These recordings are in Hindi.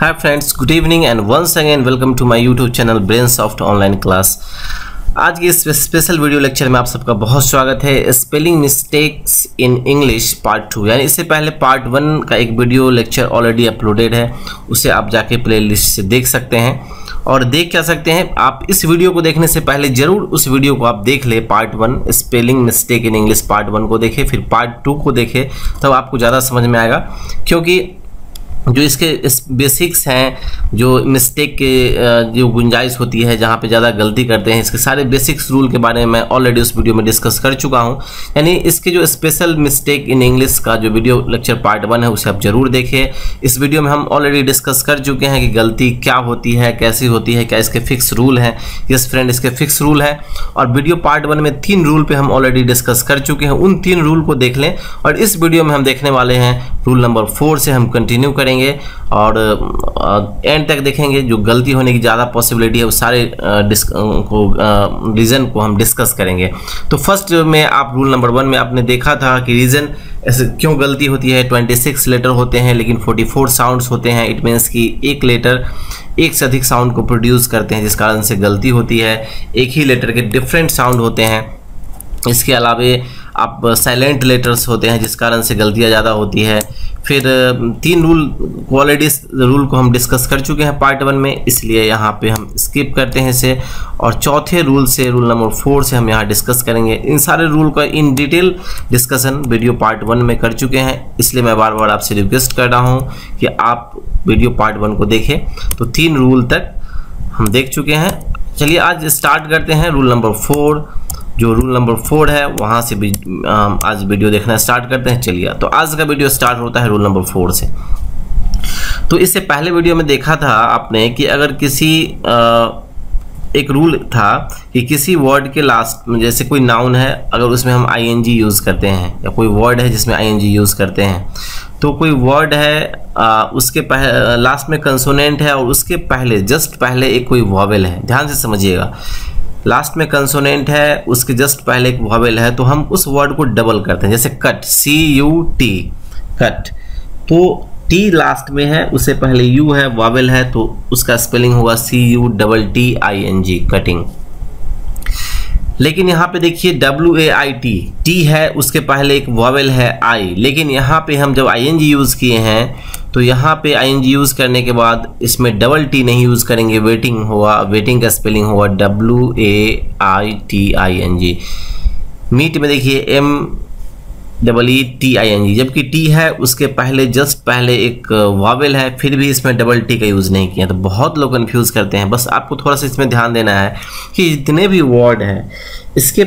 Hi friends, good evening and once again welcome to my YouTube channel Brainsoft Online Class. आज के इस स्पेशल वीडियो लेक्चर में आप सबका बहुत स्वागत है। Spelling mistakes in English part two यानी इससे पहले पार्ट वन का एक वीडियो लेक्चर ऑलरेडी अपलोडेड है। उसे आप जाके प्लेलिस्ट से देख सकते हैं। और देख क्या सकते हैं आप इस वीडियो को देखने से पहले ज़रूर उस वीडियो को आप देख ले। Part one spelling mistake in English part one को देखें फिर पार्ट टू को देखें तब तो आपको ज़्यादा समझ में आएगा। क्योंकि जो इसके इस बेसिक्स हैं, जो मिस्टेक के जो गुंजाइश होती है, जहाँ पे ज़्यादा गलती करते हैं, इसके सारे बेसिक्स रूल के बारे में मैं ऑलरेडी उस वीडियो में डिस्कस कर चुका हूँ। यानी इसके जो स्पेशल मिस्टेक इन इंग्लिश का जो वीडियो लेक्चर पार्ट वन है, उसे आप ज़रूर देखिए। इस वीडियो में हम ऑलरेडी डिस्कस कर चुके हैं कि गलती क्या होती है, कैसी होती है, क्या इसके फिक्स रूल हैं। यस फ्रेंड इसके फिक्स रूल है। और वीडियो पार्ट वन में तीन रूल पर हम ऑलरेडी डिस्कस कर चुके हैं। उन तीन रूल को देख लें। और इस वीडियो में हम देखने वाले हैं रूल नंबर फोर से हम कंटिन्यू करेंगे। करेंगे और एंड तक देखेंगे जो गलती होने की ज़्यादा पॉसिबिलिटी है, वो सारे को रीज़न को हम डिस्कस करेंगे। तो फ़र्स्ट में आप रूल नंबर वन में आपने देखा था कि रीज़न ऐसे क्यों गलती होती है? 26 लेटर होते हैं, लेकिन 44 साउंड्स होते हैं। इट मीन्स कि एक लेटर एक से अधिक साउंड को प्रोड्यूस करते हैं, जिस कारण से गलती होती है। एक ही लेटर के डिफरेंट साउंड होते हैं। इसके अलावा आप साइलेंट लेटर्स होते हैं, जिस कारण से गलतियाँ ज़्यादा होती है। फिर तीन रूल क्वालिटी रूल को हम डिस्कस कर चुके हैं पार्ट वन में, इसलिए यहाँ पे हम स्किप करते हैं इसे। और चौथे रूल से रूल नंबर फोर से हम यहाँ डिस्कस करेंगे। इन सारे रूल का in detail discussion video part one में कर चुके हैं। इसलिए मैं बार बार आपसे रिक्वेस्ट कर रहा हूँ कि आप वीडियो पार्ट वन को देखें। तो तीन रूल तक हम देख चुके हैं। चलिए आज स्टार्ट करते हैं रूल नंबर फोर जो रूल नंबर फोर है वहाँ से भी आज वीडियो देखना स्टार्ट करते हैं। चलिए तो आज का वीडियो स्टार्ट होता है रूल नंबर फोर से। तो इससे पहले वीडियो में देखा था आपने कि अगर किसी एक रूल था कि किसी वर्ड के लास्ट में जैसे कोई नाउन है अगर उसमें हम आईएनजी यूज़ करते हैं या कोई वर्ड है जिसमें आईएनजी यूज़ करते हैं तो कोई वर्ड है आ, उसके लास्ट में कंसोनेंट है और उसके पहले जस्ट पहले एक कोई वॉवेल है। ध्यान से समझिएगा। लास्ट में कंसोनेंट है, उसके जस्ट पहले एक वॉवेल है तो हम उस वर्ड को डबल करते हैं, जैसे cut C U T cut तो टी लास्ट में है उससे पहले यू है वॉवेल है तो उसका स्पेलिंग होगा C U double T I N G cutting लेकिन यहाँ पे देखिए W A I T T है, उसके पहले एक वॉवेल है आई लेकिन यहाँ पे हम जब आई एन जी यूज़ किए हैं तो यहाँ पे आई एन जी यूज़ करने के बाद इसमें डबल टी नहीं यूज़ करेंगे। वेटिंग हुआ वेटिंग का स्पेलिंग हुआ W A I T I N G meet में देखिए M double E T I N G जबकि टी है, उसके पहले जस्ट पहले एक वावेल है, फिर भी इसमें डबल टी का यूज़ नहीं किया। तो बहुत लोग कन्फ्यूज़ करते हैं। बस आपको थोड़ा सा इसमें ध्यान देना है कि जितने भी वर्ड हैं, इसके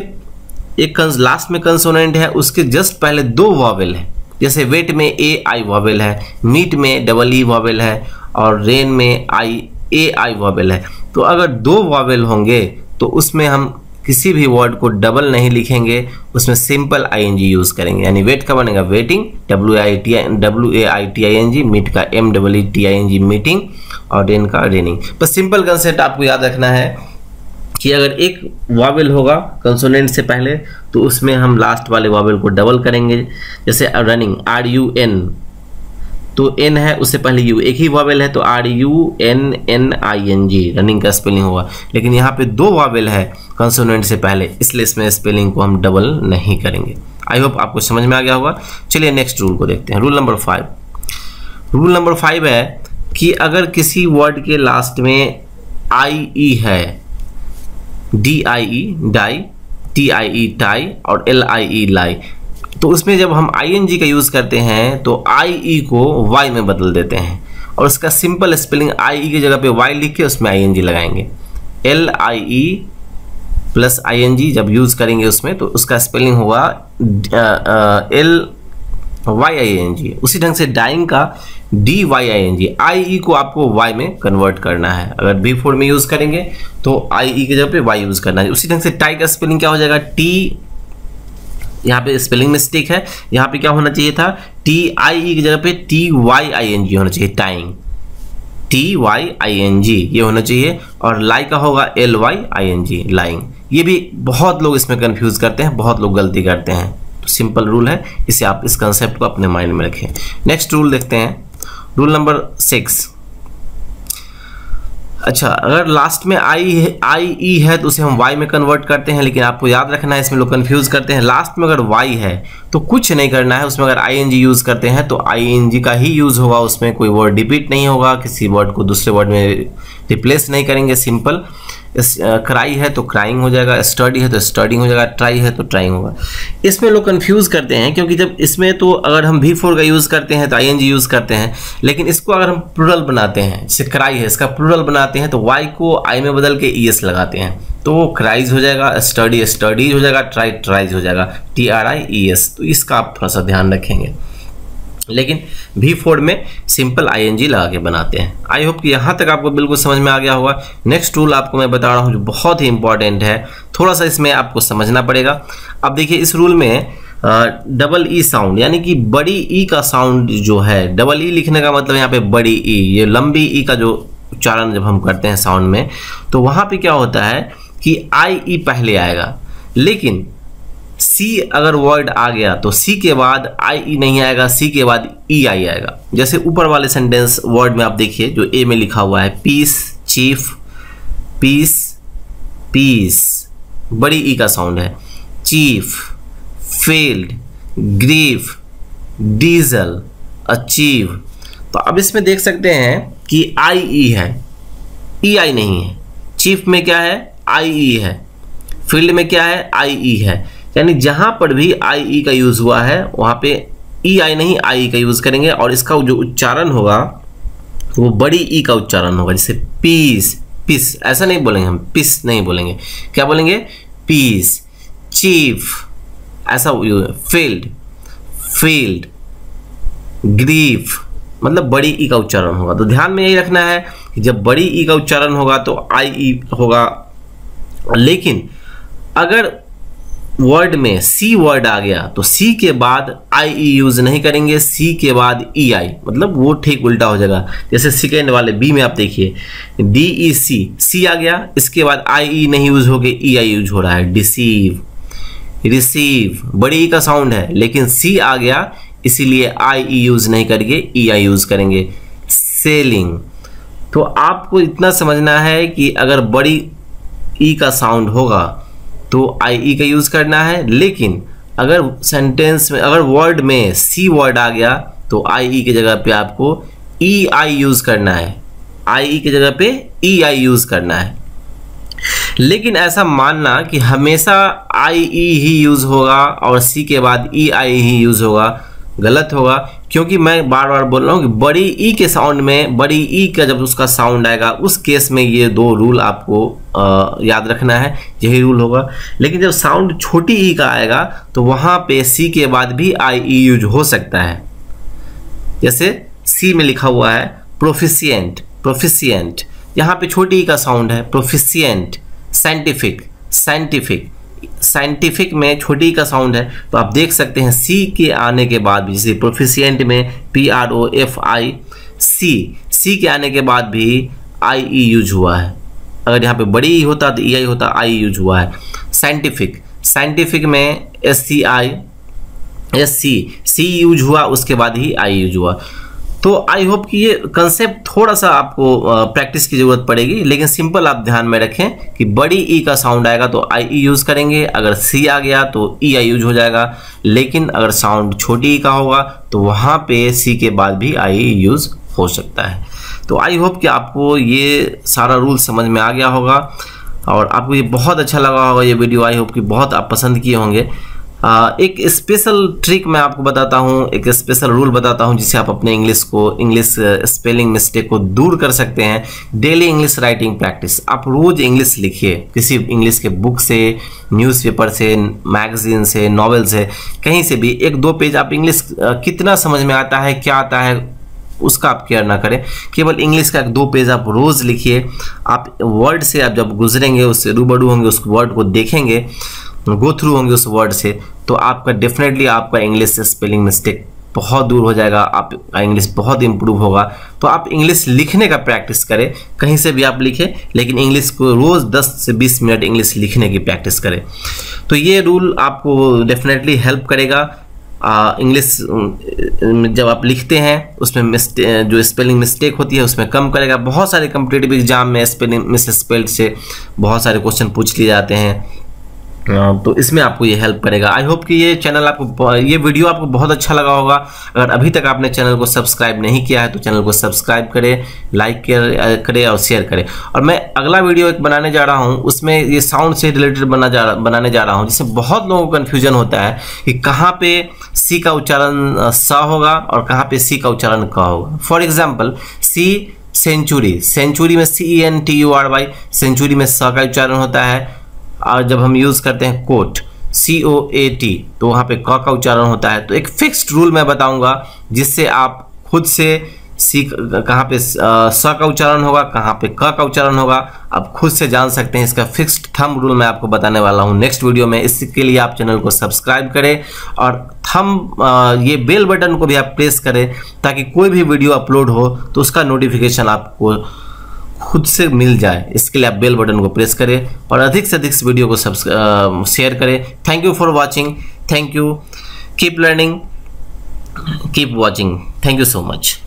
एक लास्ट में कंसोनेंट है, उसके जस्ट पहले दो वावेल है। जैसे वेट में ए आई वावेल है, मीट में डबल ई वावेल है और रेन में आई, ए आई वावेल है। तो अगर दो वावेल होंगे तो उसमें हम किसी भी वर्ड को डबल नहीं लिखेंगे, उसमें simple I N G use करेंगे। यानी वेट का बनेगा waiting, W I T I, W A I T I N G, meet का M W T I N G meeting और रेन का रेनिंग। बस सिंपल कंसेप्ट आपको याद रखना है। कि अगर एक वावेल होगा कंसोनेंट से पहले तो उसमें हम लास्ट वाले वावेल को डबल करेंगे। जैसे रनिंग आर यू एन तो एन है, उससे पहले यू एक ही वावेल है तो R U N N I N G running का स्पेलिंग होगा। लेकिन यहाँ पे दो वावेल है कंसोनेंट से पहले, इसलिए इसमें स्पेलिंग को हम डबल नहीं करेंगे। आई होप आपको समझ में आ गया होगा। चलिए नेक्स्ट रूल को देखते हैं। Rule number five rule number five है कि अगर किसी वर्ड के लास्ट में आई ई है D I E die T I E tie और एल आई ई लाई तो उसमें जब हम आई एन जी का यूज़ करते हैं तो आई ई e को वाई में बदल देते हैं और उसका सिंपल स्पेलिंग आई ई की जगह पे वाई लिख के उसमें आई एन जी लगाएँगे। L I E plus I N G जब यूज़ करेंगे उसमें तो उसका स्पेलिंग होगा L Y I N G उसी ढंग से डाइंग का D Y I N G, I E को आपको वाई में कन्वर्ट करना है। अगर बी फोर में यूज़ करेंगे तो आई ई की जगह पे वाई यूज़ करना है। उसी ढंग से टाई का स्पेलिंग क्या हो जाएगा? टी, यहाँ पे स्पेलिंग मिस्टेक है। यहाँ पे क्या होना चाहिए था? टी आई ई की जगह पे T Y I N G होना चाहिए tying T Y I N G, ये होना चाहिए। और लाई का होगा L Y I N G lying ये भी बहुत लोग इसमें कंफ्यूज करते हैं, बहुत लोग गलती करते हैं। तो सिंपल रूल है, इसे आप इस कंसेप्ट को अपने माइंड में रखें। नेक्स्ट रूल देखते हैं। रूल नंबर सिक्स अच्छा अगर लास्ट में आई आई ई है तो उसे हम वाई में कन्वर्ट करते हैं, लेकिन आपको याद रखना है, इसमें लोग कन्फ्यूज़ करते हैं। लास्ट में अगर वाई है तो कुछ नहीं करना है, उसमें अगर आई एन जी यूज़ करते हैं तो आई एन जी का ही यूज़ होगा, उसमें कोई वर्ड रिपीट नहीं होगा, किसी वर्ड को दूसरे वर्ड में रिप्लेस नहीं करेंगे सिंपल क्राई है तो क्राइंग हो जाएगा स्टडी है तो स्टडिंग हो जाएगा ट्राई है तो ट्राइंग होगा। इसमें लोग कंफ्यूज करते हैं क्योंकि जब इसमें तो अगर हम वी फोर का यूज़ करते हैं तो आईएनजी यूज़ करते हैं, लेकिन इसको अगर हम प्लूरल बनाते हैं, जैसे क्राई है, इसका प्लूरल बनाते हैं तो वाई को आई में बदल के ई एस लगाते हैं तो वो क्राइज हो जाएगा स्टडी स्टडीज़ हो जाएगा ट्राई ट्राइज हो जाएगा T R I E S तो इसका आप थोड़ा सा ध्यान रखेंगे। लेकिन भी फोर में सिंपल आईएनजी लगा के बनाते हैं। आई होप कि यहाँ तक आपको बिल्कुल समझ में आ गया होगा। नेक्स्ट रूल आपको मैं बता रहा हूँ जो बहुत ही इंपॉर्टेंट है। थोड़ा सा इसमें आपको समझना पड़ेगा। अब देखिए इस रूल में डबल ई साउंड यानी कि बड़ी ई e का साउंड जो है डबल ई e लिखने का मतलब यहाँ पे बड़ी ई e, ये लंबी ई का जो उच्चारण जब हम करते हैं साउंड में तो वहाँ पे क्या होता है कि आई ई पहले आएगा। लेकिन सी अगर वर्ड आ गया तो सी के बाद आई ई नहीं आएगा सी के बाद ई आई आएगा। जैसे ऊपर वाले सेंटेंस वर्ड में आप देखिए, जो ए में लिखा हुआ है पीस चीफ पीस पीस बड़ी ई का साउंड है। Chief field grief diesel achieve तो अब इसमें देख सकते हैं कि आई ई है ई आई नहीं है। चीफ में क्या है? आई ई है। फ़ील्ड में क्या है? आई ई है। यानी जहाँ पर भी आई ई का यूज़ हुआ है, वहाँ पे ई आई नहीं आई का यूज़ करेंगे और इसका जो उच्चारण होगा, वो बड़ी ई का उच्चारण होगा, जैसे पीस पिस ऐसा नहीं बोलेंगे हम पिस नहीं बोलेंगे। क्या बोलेंगे? पीस चीफ ऐसा फ़ील्ड फ़ील्ड ग्रीफ मतलब बड़ी ई का उच्चारण होगा। तो ध्यान में यही रखना है कि जब बड़ी ई का उच्चारण होगा तो आई ई होगा। लेकिन अगर वर्ड में सी वर्ड आ गया तो सी के बाद आई ई यूज़ नहीं करेंगे, सी के बाद ई e आई मतलब वो ठीक उल्टा हो जाएगा। जैसे सेकेंड वाले बी में आप देखिए डी ई सी सी आ गया, इसके बाद आई ई नहीं यूज़ हो गए ई आई यूज़ हो रहा है। डिसीव रिसीव बड़ी ई e का साउंड है, लेकिन सी आ गया, इसीलिए आई ई यूज़ नहीं करके ई आई यूज़ करेंगे। सेलिंग तो आपको इतना समझना है कि अगर बड़ी ई e का साउंड होगा तो आई ई का यूज़ करना है। लेकिन अगर सेंटेंस में, अगर वर्ड में सी वर्ड आ गया तो आई ई की जगह पे आपको ई आई यूज़ करना है। आई ई की जगह पे ई आई यूज़ करना है। लेकिन ऐसा मानना कि हमेशा आई ई ही यूज़ होगा और सी के बाद ई आई ही यूज़ होगा। गलत होगा। क्योंकि मैं बार बार बोल रहा हूँ कि बड़ी ई के साउंड में बड़ी ई का जब उसका साउंड आएगा उस केस में ये दो रूल आपको आ, याद रखना है यही रूल होगा। लेकिन जब साउंड छोटी ई का आएगा तो वहाँ पे सी के बाद भी आई ई यूज़ हो सकता है। जैसे सी में लिखा हुआ है प्रोफिशियंट प्रोफिशियंट यहाँ पे छोटी ई का साउंड है प्रोफिशियंट साइंटिफिक साइंटिफिक साइंटिफिक में छोटी का साउंड है तो आप देख सकते हैं सी के आने के बाद भी, जैसे प्रोफिशियंट में P R O F I C C के आने के बाद भी आई ई यूज़ हुआ है। अगर यहाँ पे बड़ी ई होता तो ई आई होता आई यूज़ हुआ है। साइंटिफिक साइंटिफिक में S C I S C C use हुआ, उसके बाद ही आई यूज़ हुआ। तो आई होप कि ये कंसेप्ट थोड़ा सा आपको प्रैक्टिस की ज़रूरत पड़ेगी, लेकिन सिंपल आप ध्यान में रखें कि बड़ी ई e का साउंड आएगा तो आई ई यूज़ करेंगे, अगर सी आ गया तो ई आई यूज़ हो जाएगा, लेकिन अगर साउंड छोटी ई e का होगा तो वहाँ पे सी के बाद भी आई ई यूज़ हो सकता है। तो आई होप कि आपको ये सारा रूल समझ में आ गया होगा, और आपको ये बहुत अच्छा लगा होगा ये वीडियो आई होप कि बहुत आप पसंद किए होंगे। एक स्पेशल ट्रिक मैं आपको बताता हूँ, एक स्पेशल रूल बताता हूँ जिससे आप अपने इंग्लिश को इंग्लिश स्पेलिंग मिस्टेक को दूर कर सकते हैं। डेली इंग्लिश राइटिंग प्रैक्टिस आप रोज इंग्लिश लिखिए, किसी इंग्लिश के बुक से न्यूज़पेपर से मैगजीन से नॉवेल से, कहीं से भी। एक दो पेज आप इंग्लिश कितना समझ में आता है, क्या आता है, उसका आप केयर ना करें। केवल इंग्लिश का एक दो पेज आप रोज़ लिखिए। आप वर्ड से आप जब गुजरेंगे, उससे रूबरू होंगे उस वर्ड को देखेंगे गो थ्रू होंगे उस वर्ड से तो आपका डेफिनेटली आपका इंग्लिश से स्पेलिंग मिस्टेक बहुत दूर हो जाएगा आप इंग्लिश बहुत इंप्रूव होगा। तो आप इंग्लिश लिखने का प्रैक्टिस करें, कहीं से भी आप लिखें, लेकिन इंग्लिश को रोज़ 10 से 20 मिनट इंग्लिश लिखने की प्रैक्टिस करें। तो ये रूल आपको डेफिनेटली हेल्प करेगा। इंग्लिश जब आप लिखते हैं, उसमें जो स्पेलिंग मिस्टेक होती है, उसमें कम करेगा। बहुत सारे कम्पिटेटिव एग्ज़ाम में स्पेलिंग मिस स्पेल्ड से बहुत सारे क्वेश्चन पूछ लिए जाते हैं। तो इसमें आपको ये हेल्प करेगा। आई होप कि ये चैनल आपको ये वीडियो आपको बहुत अच्छा लगा होगा। अगर अभी तक आपने चैनल को सब्सक्राइब नहीं किया है तो चैनल को सब्सक्राइब करें लाइक करें और शेयर करें। और मैं अगला वीडियो एक बनाने जा रहा हूँ, उसमें ये साउंड से रिलेटेड बना जा, बनाने जा रहा हूँ, जिससे बहुत लोगों को कन्फ्यूज़न होता है कि कहाँ पे सी का उच्चारण स होगा और कहाँ पे सी का उच्चारण क होगा। For example C century century में C N T U R Y century में स का उच्चारण होता है। और जब हम यूज़ करते हैं coat C O A T तो वहाँ पे क का उच्चारण होता है। तो एक फिक्स्ड रूल मैं बताऊँगा, जिससे आप खुद से सी कहाँ पे स का उच्चारण होगा, कहाँ पे क का उच्चारण होगा, आप खुद से जान सकते हैं। इसका फिक्स्ड थम रूल मैं आपको बताने वाला हूँ नेक्स्ट वीडियो में। इसके लिए आप चैनल को सब्सक्राइब करें और थम ये बेल बटन को भी आप प्रेस करें, ताकि कोई भी वीडियो अपलोड हो तो उसका नोटिफिकेशन आपको खुद से मिल जाए, इसके लिए आप बेल बटन को प्रेस करें और अधिक से अधिक वीडियो को शेयर करें। Thank you for watching thank you keep learning keep watching thank you so much